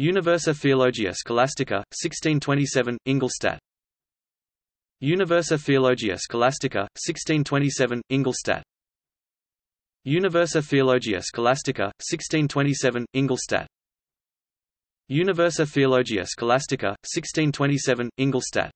Universa Theologia Scholastica, 1627, Ingolstadt. Universa Theologia Scholastica, 1627, Ingolstadt. Universa Theologia Scholastica, 1627, Ingolstadt. Universa Theologia Scholastica, 1627, Ingolstadt.